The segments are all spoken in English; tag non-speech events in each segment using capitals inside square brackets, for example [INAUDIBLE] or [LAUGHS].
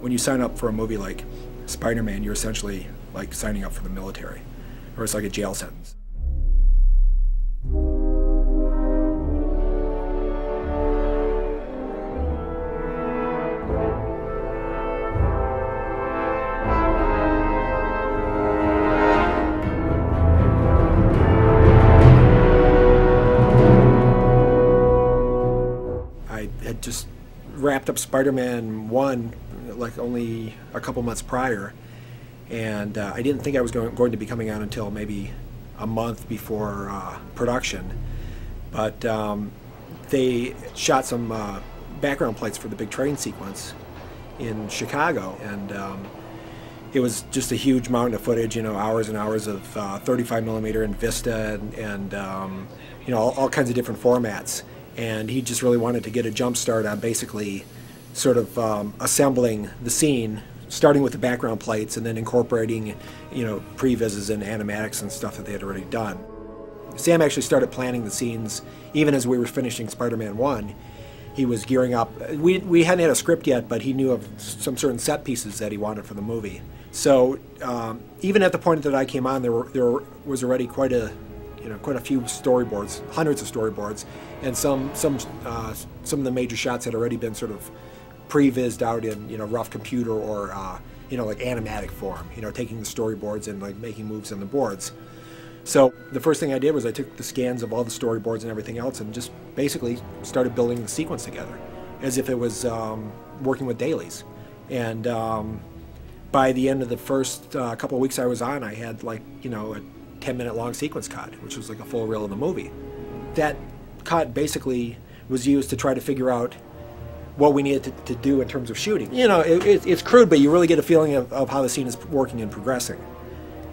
When you sign up for a movie like Spider-Man, you're essentially like signing up for the military, or it's like a jail sentence. I had just wrapped up Spider-Man 1 like only a couple months prior, and uh, I didn't think I was going, going to be coming out until maybe a month before uh, production. But um, they shot some uh, background plates for the big train sequence in Chicago, and um, it was just a huge mountain of footage. You know, hours and hours of uh, 35 millimeter in Vista, and, and um, you know all, all kinds of different formats. And he just really wanted to get a jump start on basically sort of um, assembling the scene, starting with the background plates and then incorporating, you know, previses and animatics and stuff that they had already done. Sam actually started planning the scenes even as we were finishing Spider-Man 1. He was gearing up. We, we hadn't had a script yet, but he knew of some certain set pieces that he wanted for the movie. So um, even at the point that I came on, there, were, there was already quite a you know quite a few storyboards, hundreds of storyboards, and some some uh, some of the major shots had already been sort of prevised out in you know rough computer or uh, you know like animatic form. You know, taking the storyboards and like making moves on the boards. So the first thing I did was I took the scans of all the storyboards and everything else and just basically started building the sequence together, as if it was um, working with dailies. And um, by the end of the first uh, couple of weeks I was on, I had like you know a 10 minute long sequence cut, which was like a full reel of the movie. That cut basically was used to try to figure out what we needed to, to do in terms of shooting. You know, it, it, it's crude, but you really get a feeling of, of how the scene is working and progressing.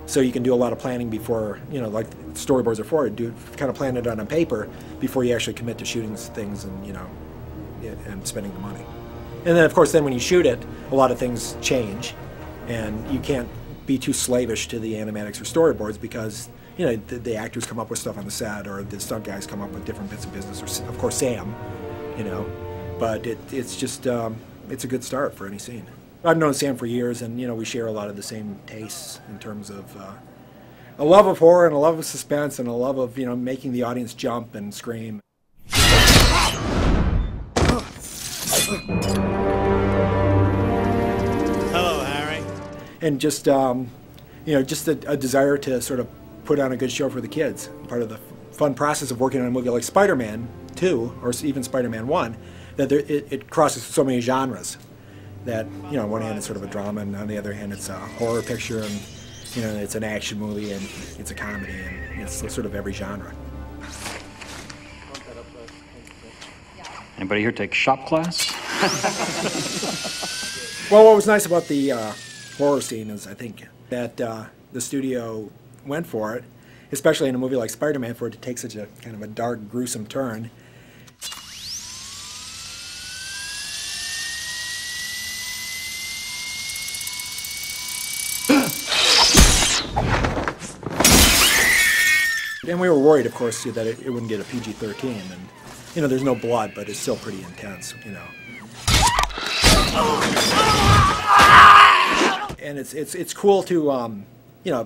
So you can do a lot of planning before, you know, like storyboards are for, do kind of plan it out on paper before you actually commit to shooting things and, you know, and spending the money. And then, of course, then when you shoot it, a lot of things change, and you can't be too slavish to the animatics or storyboards because you know the, the, actors come up with stuff on the set or the stunt guys come up with different bits of business or of course Sam, you know, but it, it's just um, it's a good start for any scene. I've known Sam for years, and you know we share a lot of the same tastes in terms of uh, a love of horror and a love of suspense and a love of you know making the audience jump and scream. Hello, Harry. And just um, you know just a, a, desire to sort of put on a good show for the kids. Part of the fun process of working on a movie like Spider-Man 2 or even Spider-Man 1, that there, it, it, crosses so many genres. That you know, on one hand it's sort of a drama, and on the other hand it's a horror picture, and you know it's an action movie, and it's a comedy, and it's sort of every genre. Anybody here take shop class? [LAUGHS] well, what was nice about the uh, horror scene is I think that uh, the studio went for it, especially in a movie like Spider-Man, for it to take such a kind of a dark, gruesome turn. And we were worried, of course, that it, it wouldn't get a PG-13, and you know, there's no blood, but it's still pretty intense, you know and it's it's it's cool to um, you know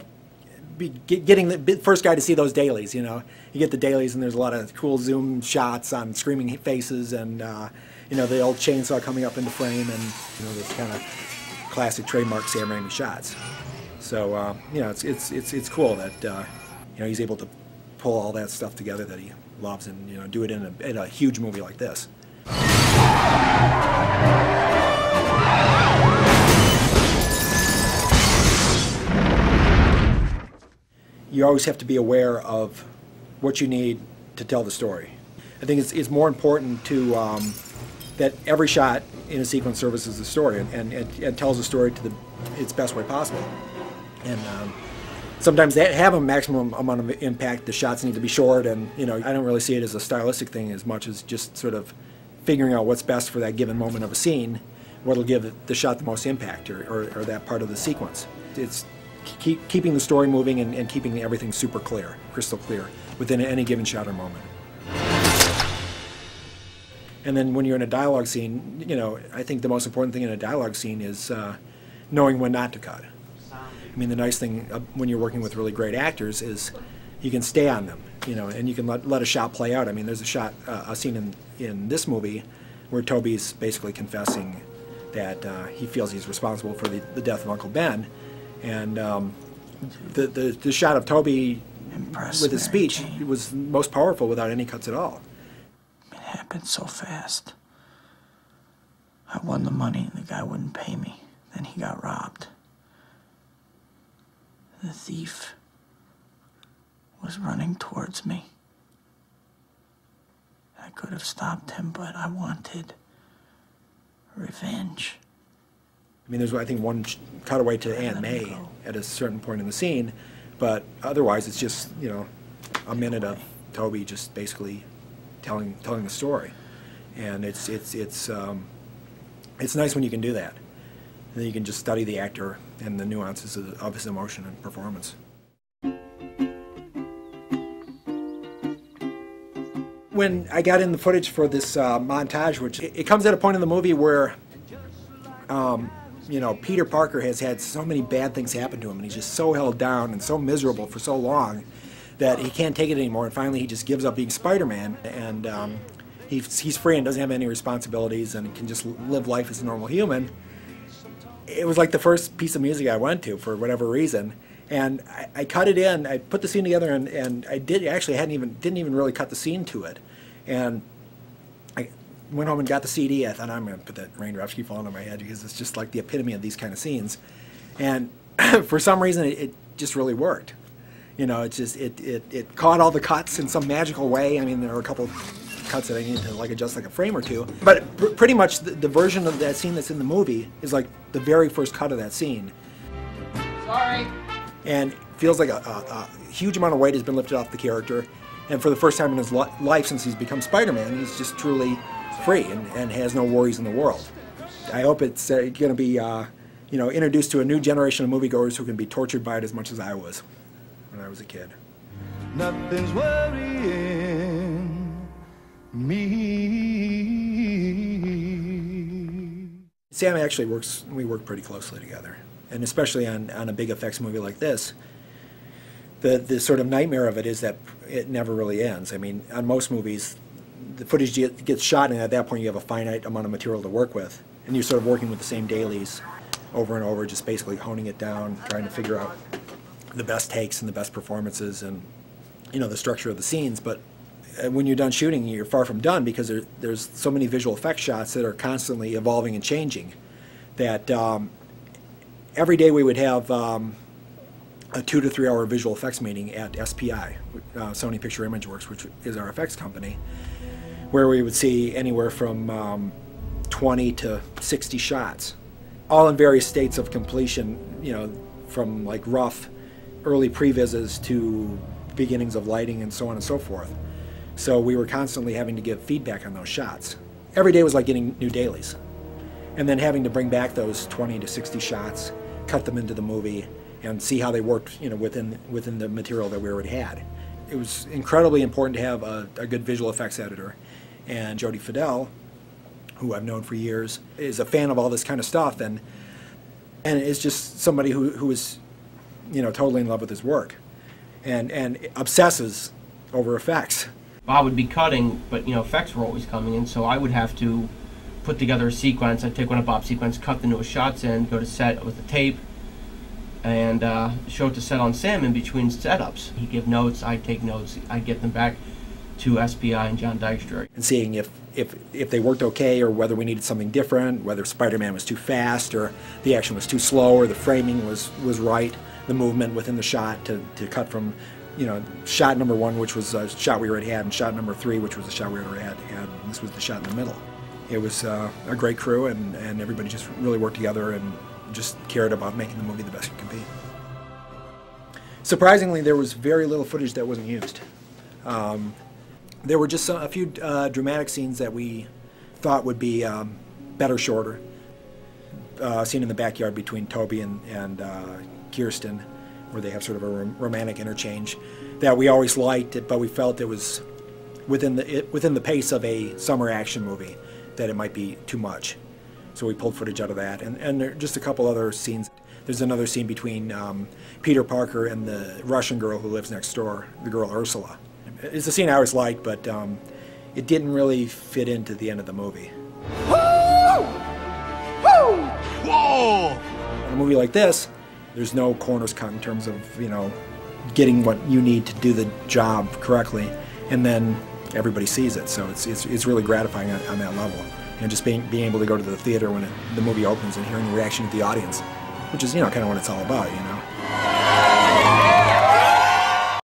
be get, getting the first guy to see those dailies. You know, you get the dailies, and there's a lot of cool zoom shots on screaming faces, and uh, you know the old chainsaw coming up into frame, and you know this kind of classic trademark Sam Raimi shots. So uh, you know, it's it's it's it's cool that uh, you know he's able to pull all that stuff together that he loves, and you know do it in a, in a huge movie like this. you always have to be aware of what you need to tell the story. I think it's, it's more important to um, that every shot in a sequence services the story and, and, and, tells the story to the its best way possible. And um, sometimes they have a maximum amount of impact. The shots need to be short, and you know I don't really see it as a stylistic thing as much as just sort of figuring out what's best for that given moment of a scene, what'll give the shot the most impact or, or, or that part of the sequence. It's keep, keeping the story moving and, and keeping everything super clear, crystal clear, within any given shot or moment. And then when you're in a dialogue scene, you know, I think the most important thing in a dialogue scene is uh, knowing when not to cut. I mean, the nice thing uh, when you're working with really great actors is you can stay on them, you know, and you can let, let a shot play out. I mean, there's a shot, uh, a scene in, in this movie where Tobey's basically confessing that uh, he feels he's responsible for the, the death of Uncle Ben. And um, the, the, the shot of Tobey Impress with his Mary speech Jane. was most powerful without any cuts at all. It happened so fast. I won the money and the guy wouldn't pay me. Then he got robbed. The thief was running towards me. I could have stopped him, but I wanted revenge. I mean, there's I think one cutaway to Aunt May go. at a certain point in the scene, but otherwise it's just you know a minute of Tobey just basically telling telling the story, and it's it's it's um, it's nice when you can do that. And then you can just study the actor and the nuances of, of his emotion and performance. When I got in the footage for this uh, montage, which it, it comes at a point in the movie where you know, Peter Parker has had so many bad things happen to him, and he's just so held down and so miserable for so long that he can't take it anymore. And finally, he just gives up being Spider-Man, and um, he's free and doesn't have any responsibilities, and can just live life as a normal human. It was like the first piece of music I went to for whatever reason, and I, I cut it in. I put the scene together, and, and I did actually hadn't even didn't even really cut the scene to it, and I went home and got the CD. I thought I'm going to put that raindrops keep falling on my head because it's just like the epitome of these kind of scenes. And [CLEARS THROAT] for some reason, it, it just really worked. You know, it just it, it it caught all the cuts in some magical way. I mean, there were a couple cuts that I needed to like adjust like a frame or two. But pr- pretty much the, the version of that scene that's in the movie is like the very first cut of that scene. Sorry. and feels like a, a, a huge amount of weight has been lifted off the character. And for the first time in his li- life since he's become Spider-Man, he's just truly free and, and has no worries in the world. I hope it's uh, going to be, uh, you know, introduced to a new generation of moviegoers who can be tortured by it as much as I was when I was a kid. Nothing's worrying me. Sam actually works, we work pretty closely together. And especially on, on a big effects movie like this, the, the sort of nightmare of it is that it never really ends. I mean, on most movies, the footage gets shot, and at that point, you have a finite amount of material to work with. And you're sort of working with the same dailies over and over, just basically honing it down, trying to figure out the best takes and the best performances and, you know, the structure of the scenes. But when you're done shooting, you're far from done because there, there's so many visual effects shots that are constantly evolving and changing that um, every day we would have um, a two to three hour visual effects meeting at SPI, uh, Sony Picture Imageworks, which is our effects company, where we would see anywhere from um, 20 to 60 shots, all in various states of completion, you know, from like rough early previses to beginnings of lighting and so on and so forth. So we were constantly having to give feedback on those shots. Every day was like getting new dailies and then having to bring back those 20 to 60 shots, cut them into the movie, and see how they worked, you know, within within the material that we already had. It was incredibly important to have a, a good visual effects editor, and Jody Fidel, who I've known for years, is a fan of all this kind of stuff, and and is just somebody who who is, you know, totally in love with his work, and and obsesses over effects. Bob would be cutting, but you know effects were always coming in, so I would have to put together a sequence. I'd take one of Bob's sequence, cut the newest shots in, go to set with the tape, and uh, show it to set on Sam in between setups. He'd give notes, I'd take notes, I'd get them back to SPI and John Dykstra. and seeing if, if, if they worked okay or whether we needed something different, whether Spider-Man was too fast or the action was too slow or the framing was, was right, the movement within the shot to, to cut from, you know, shot number one, which was a shot we already had, and shot number three, which was a shot we already had, and this was the shot in the middle. It was uh, a great crew, and, and everybody just really worked together and just cared about making the movie the best it could be. Surprisingly, there was very little footage that wasn't used. Um, there were just a few uh, dramatic scenes that we thought would be um, better shorter. Uh, scene in the backyard between Tobey and, and uh, Kirsten, where they have sort of a rom- romantic interchange that we always liked, it, but we felt it was within the it, within the pace of a summer action movie that it might be too much. So we pulled footage out of that, and and there, just a couple other scenes. There's another scene between um, Peter Parker and the Russian girl who lives next door, the girl Ursula. It's a scene I always liked, but um, it didn't really fit into the end of the movie. Whoa! In a movie like this, there's no corners cut in terms of you know getting what you need to do the job correctly, and then everybody sees it. So it's it's, it's really gratifying on, on that level, and just being being able to go to the theater when it, the movie opens and hearing the reaction of the audience, which is you know kind of what it's all about, you know.